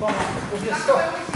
Well, we'll.